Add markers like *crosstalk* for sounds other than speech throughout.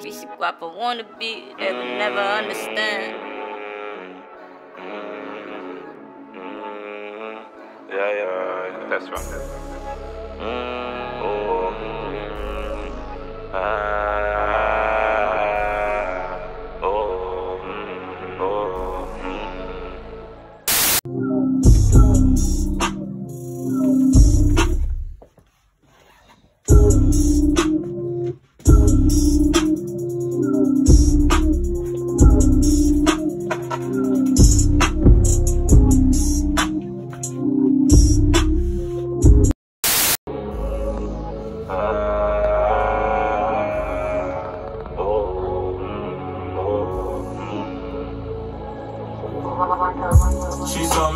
Fishy guapa wanna be, they would never understand. Yeah, yeah, that's right. Oh,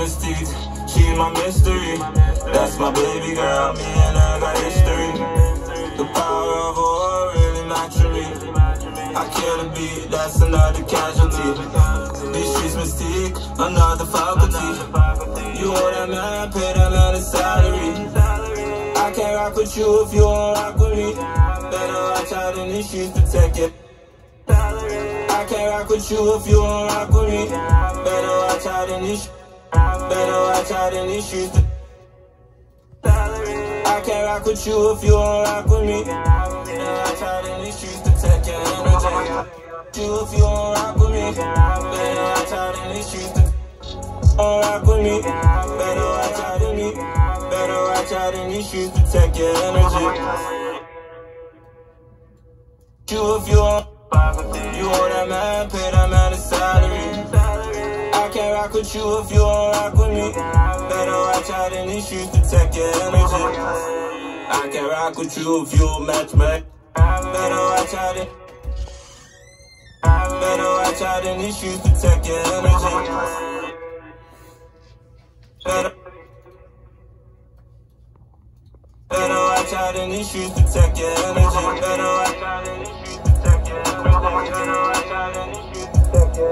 mystique, she my mystery. That's my baby girl, me and her got history. The power of a whore really naturally. I kill the beat, that's another casualty. These streets mystique, another faculty. You want that man, pay that man a salary. I can't rock with you if you won't rock with me. Better watch out in these streets, protect it. I can't rock with you if you won't rock with me. Better watch out in these. Better watch out in these streets. I can't rock with you if you don't rock with me. Better watch out in these streets. Protect your energy. You if you won't rock with me. Better watch out in these streets. Won't rock with me. Better watch out in me. Better watch out in these streets. Protect your energy. You if you want. You owe that man, pay that man rock with you if you won't rock with me. Better watch out in these streets, protect your energy. I can't rock with you if you a match, man. Better watch out in. Better watch out in these streets, protect your energy. Better. Better watch out in these streets, protect your energy. Better watch out in these streets, protect your energy. Better watch out in these streets,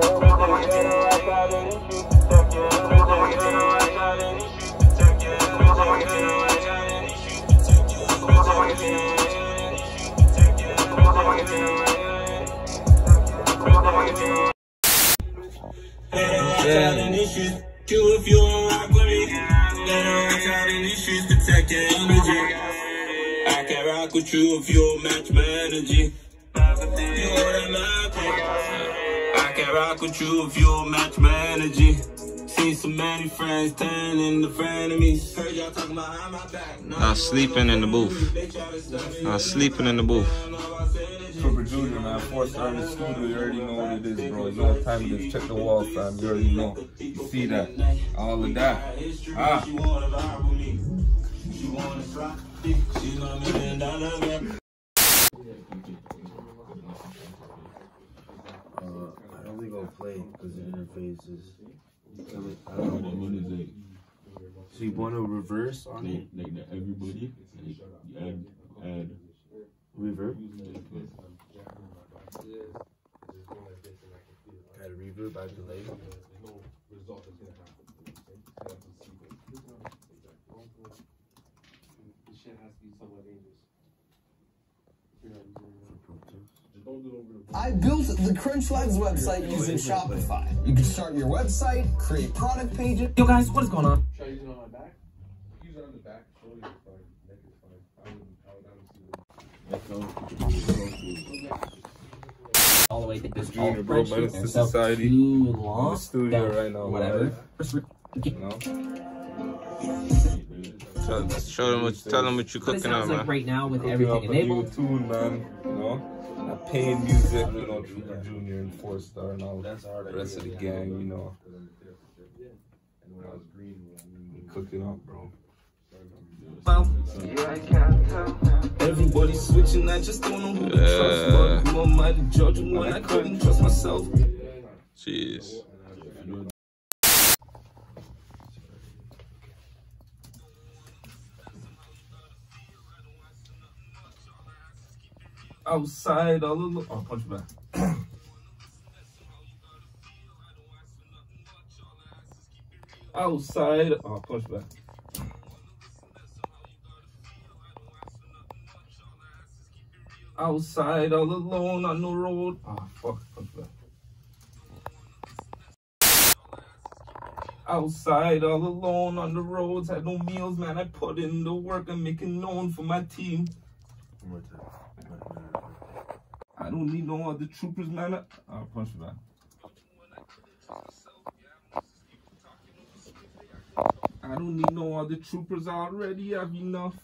you with out these streets, protect. I can't rock with you if you match my energy. You wanna map I can't rock with you if you don't match my energy. Seen so many friends turn into frenemies. Heard y'all talking about how my back. Now sleeping in the booth. Now sleeping in the booth. Trooper Junior, man. Four star in the studio. You already know what it is, bro. You know what time it is. Check the wall, fam. You already know. You see that. All of that. Ah. She wanna ride with me. She wanna fly. She love me and I love her. Uh, I don't think I'll play because the interface is. I don't know. So you want to reverse on it? like the everybody, like add, add. Reverb? Got a reverb by delay. I built the Crunch Crunchflags website using Shopify. You can start your website, create product pages. Yo guys, what is going on? Should I use it on my back? Use it on the back, All the way to this Junior, bro. Menace to society. In the long. studio right now. Whatever. You know? Show, show them what, tell them what you're cooking on, sounds like man. right now with Cooking up everything a new enabled. tune, man. You know? That pain music, you know, Trooper uh, Junior and Four Star and all That's hard. the rest of the gang, you know. Cooking up, bro. Everybody switching, I just don't know who to trust. But who am I to judge when I couldn't trust myself? Jeez. Outside, all alone. Oh, punch back. *clears throat* Outside, oh, punch back. Outside all alone on the road. Ah, fuck, fuck that. Outside all alone on the roads, had no meals, man. I put in the work make it known for my team. I don't need no other troopers, man. I'll punch that. I don't need no other troopers. I already have enough.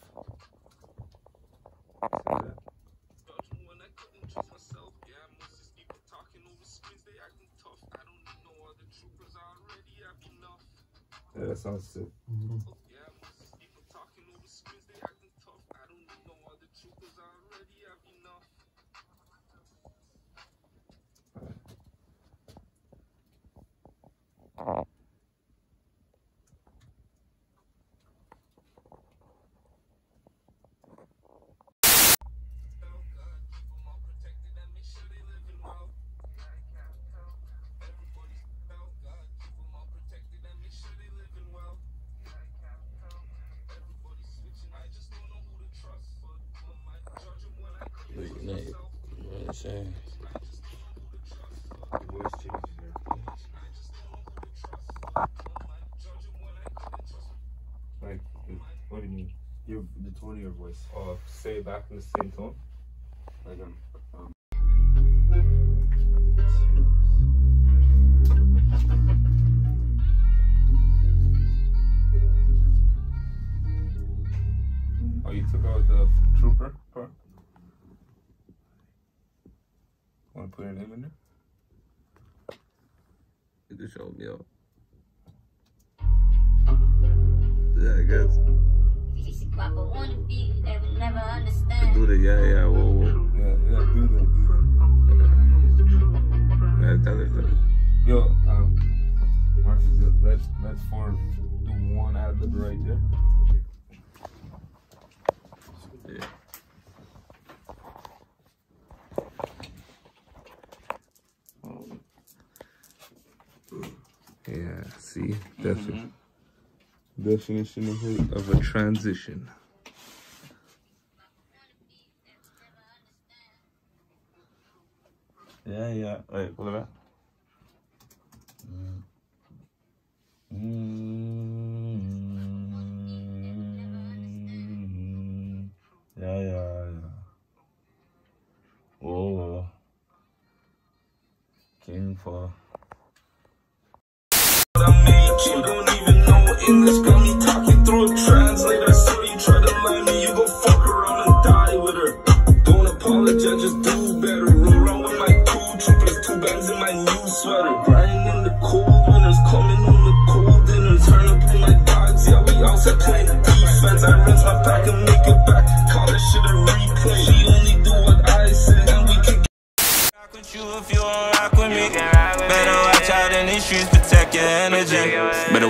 Yeah, that sounds sick. Mm-hmm. Your voice changes here. Like, what do you mean? Your the tone of your voice. Oh, say it back in the same tone. Like um, um Oh, you took out the trooper part? Want to put your name in there? You can show me out. Do the yeah, yeah, whoa, whoa. Yeah, yeah, do that, do Yeah, tell it, tell it. that. Yo, um, Marcus, let, let Ford do one ad lib right there. Yeah. Yeah, see, definition, definition of a, of a transition. Yeah, yeah. Wait, what about? Mm. Yeah, yeah, yeah. Oh, King Fourr.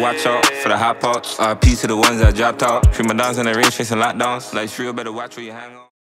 Watch out for the hot pots. RP to the ones that dropped out. Prima dons in the range facing lockdowns. Like Shrew, better watch where you hang out.